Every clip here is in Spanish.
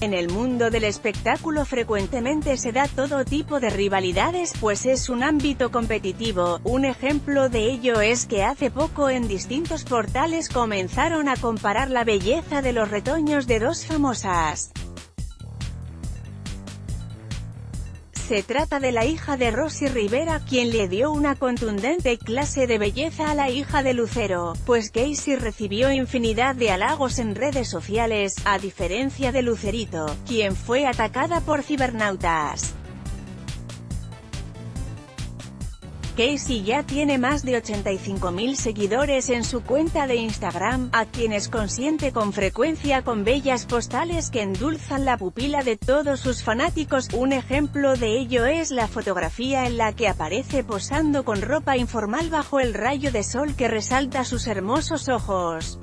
En el mundo del espectáculo frecuentemente se da todo tipo de rivalidades, pues es un ámbito competitivo. Un ejemplo de ello es que hace poco en distintos portales comenzaron a comparar la belleza de los retoños de dos famosas. Se trata de la hija de Rosy Rivera, quien le dio una contundente clase de belleza a la hija de Lucero, pues Casey recibió infinidad de halagos en redes sociales, a diferencia de Lucerito, quien fue atacada por cibernautas. Casey ya tiene más de 85.000 seguidores en su cuenta de Instagram, a quienes consiente con frecuencia con bellas postales que endulzan la pupila de todos sus fanáticos. Un ejemplo de ello es la fotografía en la que aparece posando con ropa informal bajo el rayo de sol que resalta sus hermosos ojos.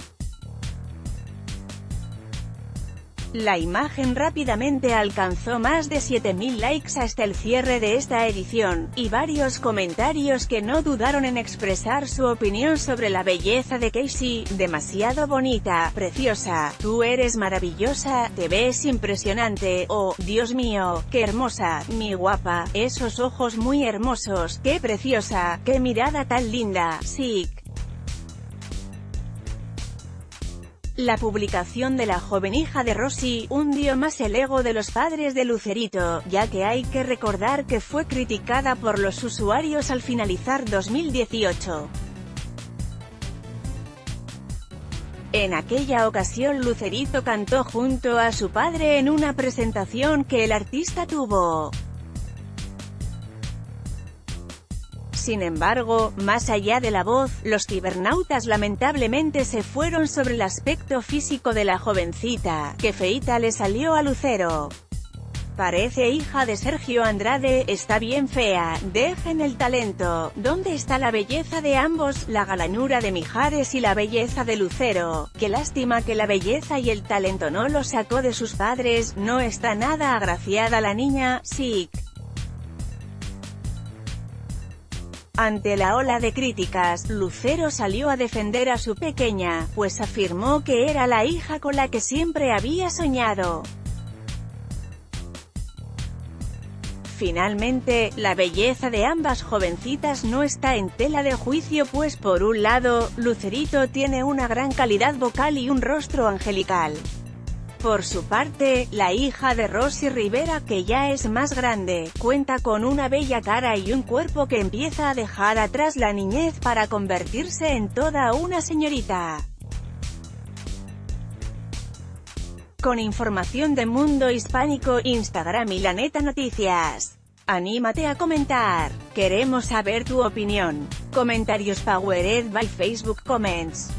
La imagen rápidamente alcanzó más de 7.000 likes hasta el cierre de esta edición, y varios comentarios que no dudaron en expresar su opinión sobre la belleza de Casey, demasiado bonita, preciosa, tú eres maravillosa, te ves impresionante, oh, Dios mío, qué hermosa, mi guapa, esos ojos muy hermosos, qué preciosa, qué mirada tan linda, sí, La publicación de la joven hija de Rosy, hundió más el ego de los padres de Lucerito, ya que hay que recordar que fue criticada por los usuarios al finalizar 2018. En aquella ocasión Lucerito cantó junto a su padre en una presentación que el artista tuvo. Sin embargo, más allá de la voz, los cibernautas lamentablemente se fueron sobre el aspecto físico de la jovencita, que feita le salió a Lucero. Parece hija de Sergio Andrade, está bien fea, dejen el talento. ¿Dónde está la belleza de ambos? La galanura de Mijares y la belleza de Lucero. Qué lástima que la belleza y el talento no lo sacó de sus padres, no está nada agraciada la niña, sí. Ante la ola de críticas, Lucero salió a defender a su pequeña, pues afirmó que era la hija con la que siempre había soñado. Finalmente, la belleza de ambas jovencitas no está en tela de juicio pues por un lado, Lucerito tiene una gran calidad vocal y un rostro angelical. Por su parte, la hija de Rosy Rivera, que ya es más grande, cuenta con una bella cara y un cuerpo que empieza a dejar atrás la niñez para convertirse en toda una señorita. Con información de Mundo Hispánico, Instagram y La Neta Noticias. Anímate a comentar. Queremos saber tu opinión. Comentarios Powered by Facebook Comments.